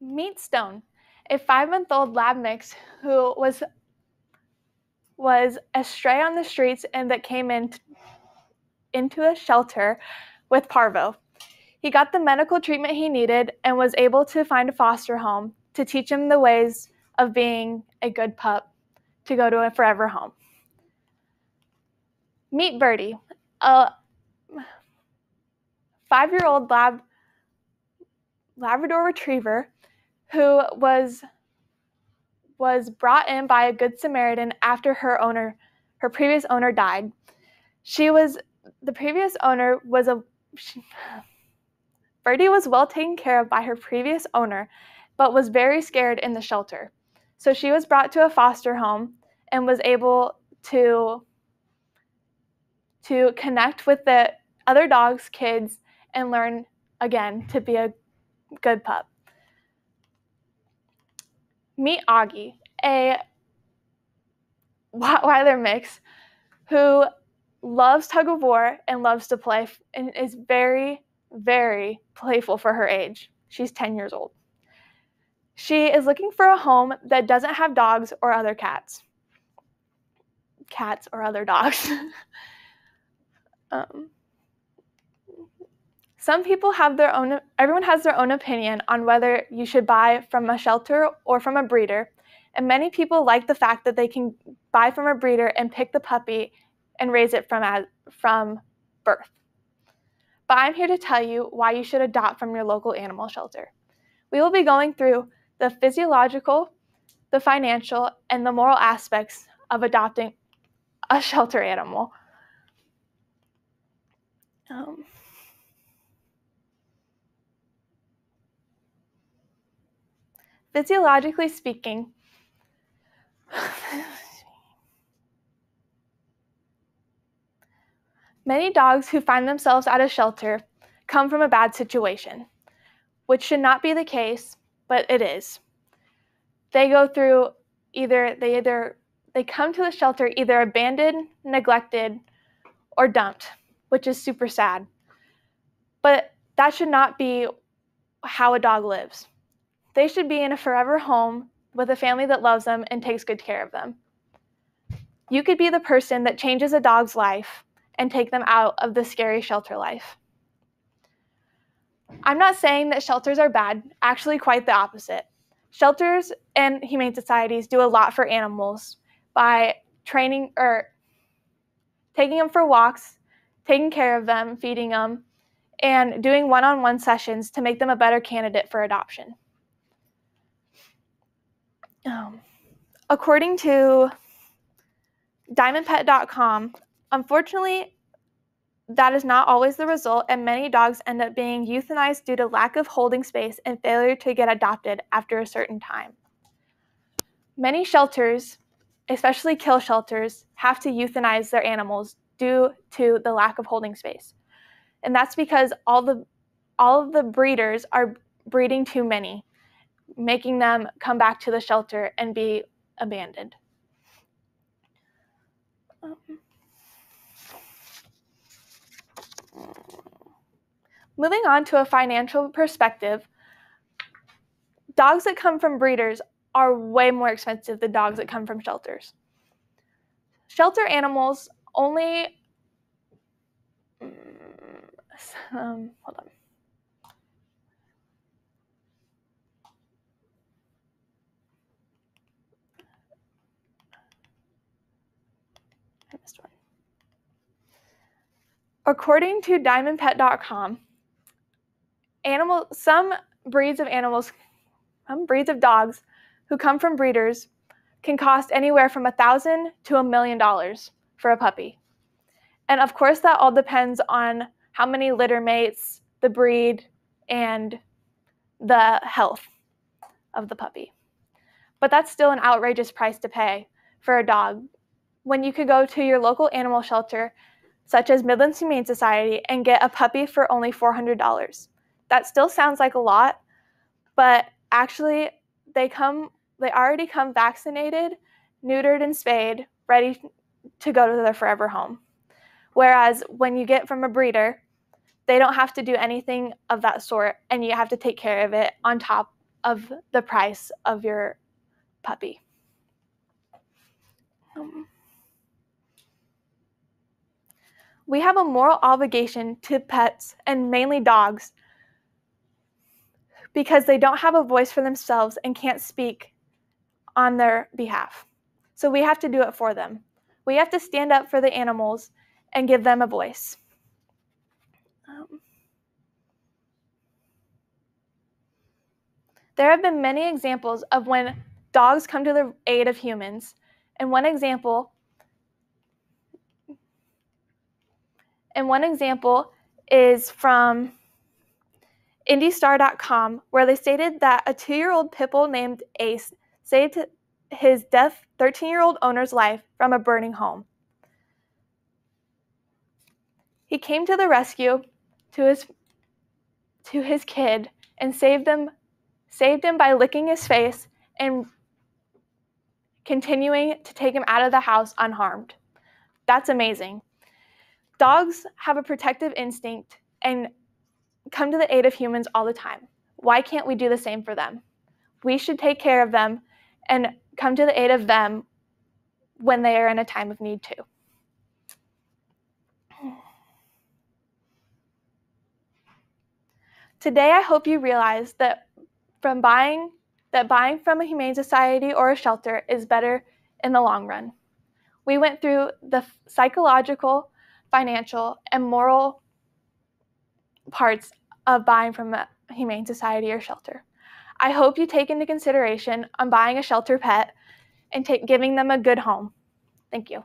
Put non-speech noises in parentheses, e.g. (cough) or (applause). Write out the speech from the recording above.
Meet Stone, a five-month-old lab mix who was was astray on the streets and that came in into a shelter with Parvo. He got the medical treatment he needed and was able to find a foster home to teach him the ways of being a good pup to go to a forever home. Meet Birdie, a five year old lab, Labrador retriever who was was brought in by a good Samaritan after her owner, her previous owner died. She was the previous owner was a she, (sighs) Birdie was well taken care of by her previous owner, but was very scared in the shelter. So she was brought to a foster home and was able to to connect with the other dogs, kids, and learn again to be a good pup. Meet Augie, a Weiler mix who loves tug of war and loves to play and is very, very playful for her age. She's 10 years old. She is looking for a home that doesn't have dogs or other cats. Cats or other dogs. (laughs) um, some people have their own, everyone has their own opinion on whether you should buy from a shelter or from a breeder. And many people like the fact that they can buy from a breeder and pick the puppy and raise it from, from birth. But I'm here to tell you why you should adopt from your local animal shelter. We will be going through the physiological, the financial, and the moral aspects of adopting a (laughs) shelter animal. Um, Physiologically speaking, many dogs who find themselves at a shelter come from a bad situation, which should not be the case, but it is. They go through either they either they come to the shelter either abandoned, neglected, or dumped, which is super sad. But that should not be how a dog lives. They should be in a forever home with a family that loves them and takes good care of them. You could be the person that changes a dog's life and take them out of the scary shelter life. I'm not saying that shelters are bad, actually, quite the opposite. Shelters and humane societies do a lot for animals by training or taking them for walks, taking care of them, feeding them, and doing one on one sessions to make them a better candidate for adoption. Um, according to diamondpet.com, unfortunately, that is not always the result, and many dogs end up being euthanized due to lack of holding space and failure to get adopted after a certain time. Many shelters, especially kill shelters, have to euthanize their animals due to the lack of holding space. And that's because all the all of the breeders are breeding too many making them come back to the shelter and be abandoned. Um, moving on to a financial perspective, dogs that come from breeders are way more expensive than dogs that come from shelters. Shelter animals only. Um, hold on. According to diamondpet.com, animal some breeds of animals, some breeds of dogs who come from breeders can cost anywhere from a thousand to a million dollars for a puppy. And of course that all depends on how many litter mates, the breed, and the health of the puppy. But that's still an outrageous price to pay for a dog when you could go to your local animal shelter such as Midlands Humane Society, and get a puppy for only $400. That still sounds like a lot, but actually they come they already come vaccinated, neutered and spayed, ready to go to their forever home. Whereas when you get from a breeder, they don't have to do anything of that sort and you have to take care of it on top of the price of your puppy. Um, we have a moral obligation to pets and mainly dogs because they don't have a voice for themselves and can't speak on their behalf. So we have to do it for them. We have to stand up for the animals and give them a voice. Um, there have been many examples of when dogs come to the aid of humans. And one example and one example is from IndyStar.com, where they stated that a two year old pit bull named Ace saved his deaf 13 year old owner's life from a burning home. He came to the rescue to his, to his kid and saved him, saved him by licking his face and continuing to take him out of the house unharmed. That's amazing. Dogs have a protective instinct and come to the aid of humans all the time. Why can't we do the same for them? We should take care of them and come to the aid of them when they are in a time of need too. Today I hope you realize that from buying that buying from a humane society or a shelter is better in the long run. We went through the psychological, financial, and moral parts of buying from a humane society or shelter. I hope you take into consideration on buying a shelter pet and take, giving them a good home. Thank you.